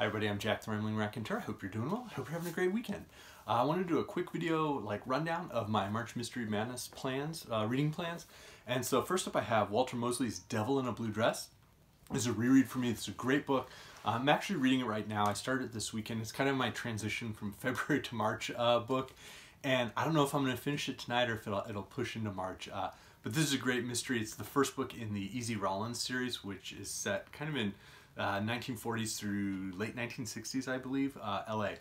Hi everybody, I'm Jack the Rambling Raconteur. I hope you're doing well. I hope you're having a great weekend. Uh, I want to do a quick video like rundown of my March Mystery Madness plans, uh, reading plans. And so first up I have Walter Mosley's Devil in a Blue Dress. This is a reread for me. It's a great book. I'm actually reading it right now. I started it this weekend. It's kind of my transition from February to March uh, book. And I don't know if I'm going to finish it tonight or if it'll, it'll push into March. Uh, but this is a great mystery. It's the first book in the Easy Rawlins series, which is set kind of in uh, 1940s through late 1960s, I believe, uh, LA.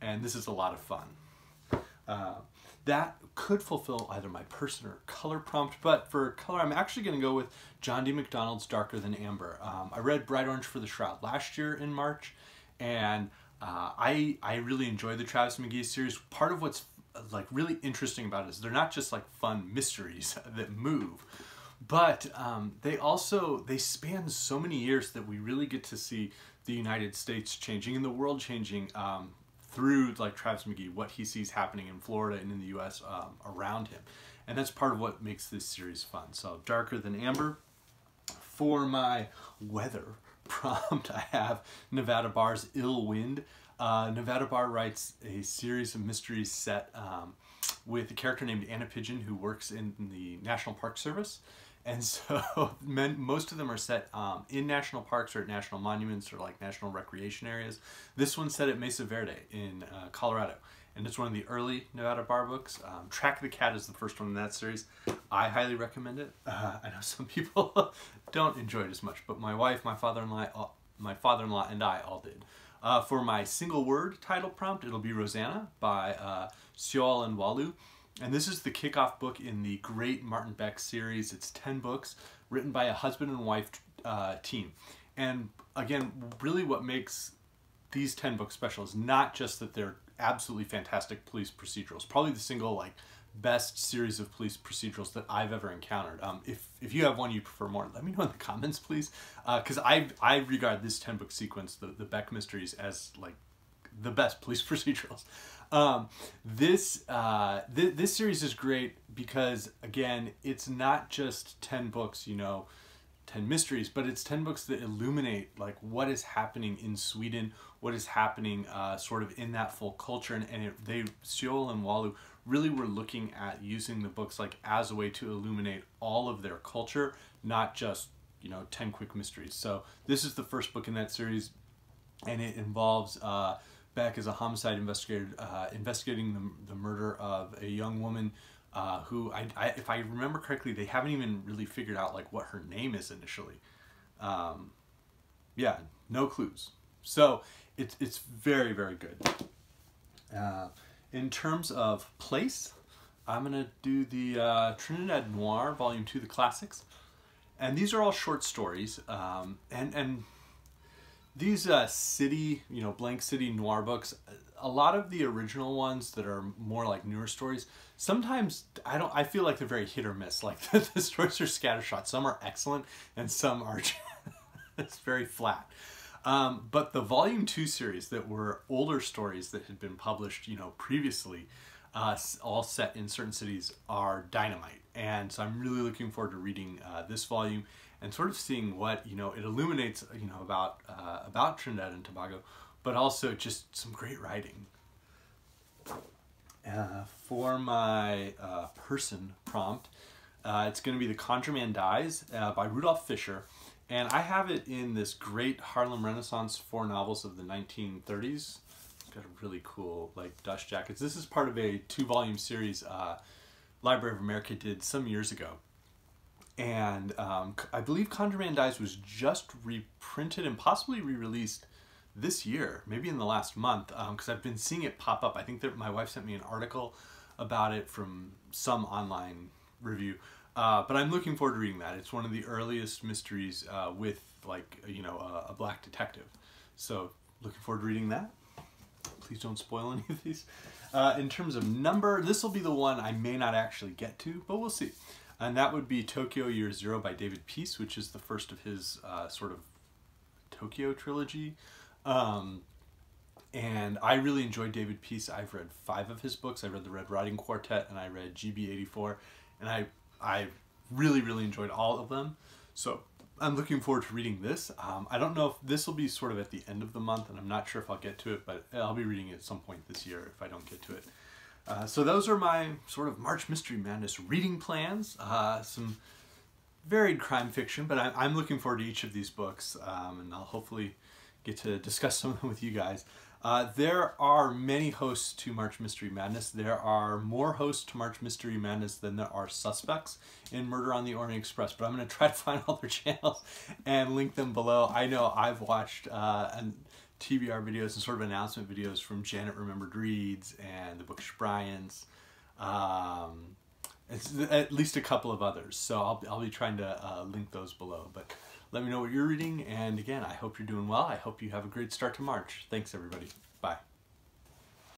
And this is a lot of fun. Uh, that could fulfill either my person or color prompt, but for color, I'm actually going to go with John D. MacDonald's Darker Than Amber. Um, I read Bright Orange for the Shroud last year in March, and uh, I, I really enjoy the Travis McGee series. Part of what's like really interesting about it is they're not just like fun mysteries that move but um, they also they span so many years that we really get to see the United States changing and the world changing um, through like Travis McGee, what he sees happening in Florida and in the U.S. Um, around him, and that's part of what makes this series fun. So darker than amber. For my weather prompt, I have Nevada Barr's Ill Wind. Uh, Nevada Barr writes a series of mysteries set um, with a character named Anna Pigeon who works in the National Park Service. And so men, most of them are set um, in national parks or at national monuments or like national recreation areas. This one's set at Mesa Verde in uh, Colorado. And it's one of the early Nevada Barr books. Um, Track the Cat is the first one in that series. I highly recommend it. Uh, I know some people don't enjoy it as much, but my wife, my father-in-law, my father-in-law, and I all did. Uh, for my single word title prompt, it'll be Roseanna by uh, and Wahlöö. And this is the kickoff book in the great Martin Beck series. It's 10 books written by a husband and wife uh, team. And again, really what makes these 10 books special is not just that they're absolutely fantastic police procedurals. Probably the single like best series of police procedurals that I've ever encountered. Um, if, if you have one you prefer more, let me know in the comments, please. Because uh, I, I regard this 10 book sequence, the, the Beck mysteries, as like the best police procedurals. Um, this, uh, th this series is great because, again, it's not just 10 books, you know, 10 mysteries, but it's 10 books that illuminate like what is happening in Sweden, what is happening uh, sort of in that full culture. And, and it, they, Sjöwall Wahlöö, really were looking at using the books like as a way to illuminate all of their culture, not just, you know, 10 quick mysteries. So this is the first book in that series and it involves uh, Beck as a homicide investigator uh, investigating the, the murder of a young woman uh, who, I, I, if I remember correctly, they haven't even really figured out like what her name is initially. Um, yeah, no clues. So it's it's very very good. Uh, in terms of place, I'm gonna do the uh, Trinidad Noir Volume Two, the classics, and these are all short stories. Um, and and these uh, city, you know, blank city noir books, a lot of the original ones that are more like newer stories, sometimes I don't, I feel like they're very hit or miss. Like the, the stories are scattershot. Some are excellent and some are it's very flat. Um, but the volume two series that were older stories that had been published, you know, previously, uh, all set in certain cities are dynamite. And so I'm really looking forward to reading uh, this volume and sort of seeing what you know it illuminates you know about uh, about Trinidad and Tobago, but also just some great writing. Uh, for my uh, person prompt, uh, it's going to be The Conjure Man Dies by Rudolph Fisher. And I have it in this great Harlem Renaissance four novels of the 1930s. Got a really cool like dust jackets. This is part of a two volume series uh, Library of America did some years ago and um, I believe Conjure Man Dies was just reprinted and possibly re-released this year, maybe in the last month, um, because um, I've been seeing it pop up. I think that my wife sent me an article about it from some online review, uh, but I'm looking forward to reading that. It's one of the earliest mysteries uh, with like you know a, a black detective, so looking forward to reading that. Please don't spoil any of these. Uh, in terms of number, this will be the one I may not actually get to, but we'll see and that would be Tokyo Year Zero by David Peace, which is the first of his uh, sort of Tokyo trilogy. Um, and I really enjoyed David Peace. I've read five of his books. I read the Red Riding Quartet and I read GB84, and I I really really enjoyed all of them. So I'm looking forward to reading this. Um, I don't know if this will be sort of at the end of the month, and I'm not sure if I'll get to it, but I'll be reading it at some point this year if I don't get to it. Uh, so those are my sort of March Mystery Madness reading plans. Uh, some varied crime fiction, but I, am looking forward to each of these books, um, and I'll hopefully get to discuss some of them with you guys. Uh, there are many hosts to March Mystery Madness. There are more hosts to March Mystery Madness than there are suspects in Murder on the Orient Express, but I'm going to try to find all their channels and link them below. I know I've watched uh, an, TBR videos and sort of announcement videos from Jen at Remembered Reads and the Bookish Bryants. Um, at least a couple of others. So I'll, I'll be trying to uh, link those below. But let me know what you're reading. And again, I hope you're doing well. I hope you have a great start to March. Thanks, everybody.